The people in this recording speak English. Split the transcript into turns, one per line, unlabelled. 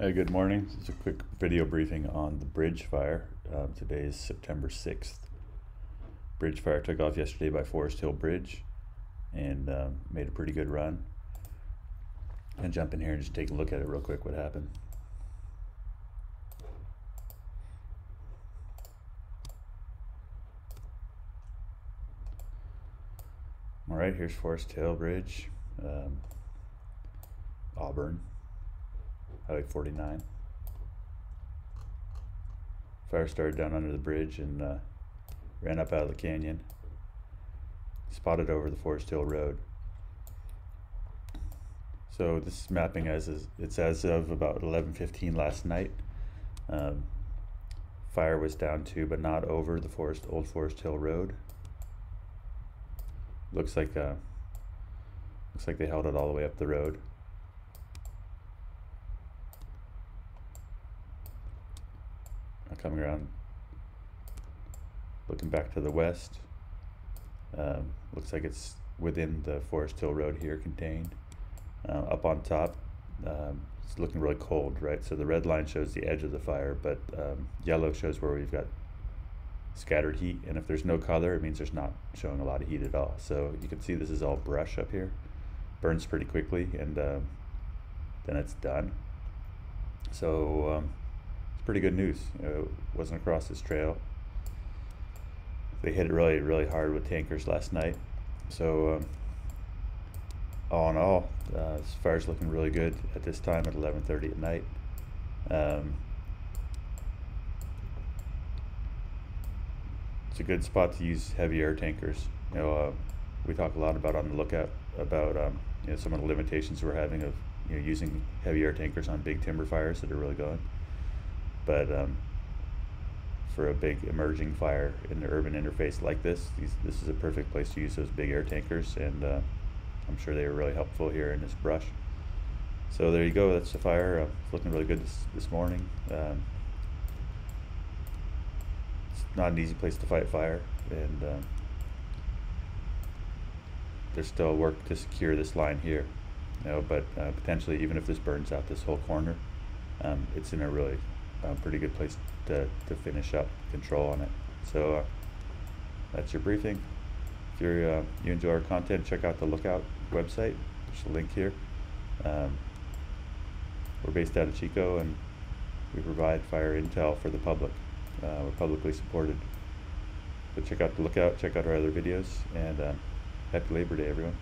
Hey, good morning. This is a quick video briefing on the bridge fire. Um, today is September 6th. Bridge fire took off yesterday by Foresthill Bridge and um, made a pretty good run. And jump in here and just take a look at it real quick what happened. All right, here's Foresthill Bridge, um, Auburn. Highway 49. Fire started down under the bridge and uh, ran up out of the canyon. Spotted over the Foresthill Road. So this is mapping as is, it's as of about 11:15 last night. Um, fire was down to, but not over the Forest Old Foresthill Road. Looks like uh, looks like they held it all the way up the road. Coming around, looking back to the west. Um, looks like it's within the Foresthill Road here contained. Uh, up on top, um, it's looking really cold, right? So the red line shows the edge of the fire, but um, yellow shows where we've got scattered heat. And if there's no color, it means there's not showing a lot of heat at all. So you can see this is all brush up here. Burns pretty quickly, and um, then it's done. So um, pretty good news. Know, wasn't across this trail. They hit it really, really hard with tankers last night. So, um, all in all, uh, this fire's looking really good at this time at 11:30 at night. Um, it's a good spot to use heavy air tankers. You know, uh, we talk a lot about on the lookout about um, you know some of the limitations we're having of you know using heavy air tankers on big timber fires that are really going but um, for a big emerging fire in the urban interface like this, these, this is a perfect place to use those big air tankers, and uh, I'm sure they were really helpful here in this brush. So there you go, that's the fire. Uh, it's looking really good this, this morning. Um, it's not an easy place to fight fire, and um, there's still work to secure this line here. You know, but uh, potentially, even if this burns out this whole corner, um, it's in a really a pretty good place to, to finish up control on it. So uh, that's your briefing. If you uh, you enjoy our content, check out the Lookout website. There's a link here. Um, we're based out of Chico and we provide fire intel for the public. Uh, we're publicly supported. But check out the Lookout, check out our other videos, and uh, happy Labor Day, everyone.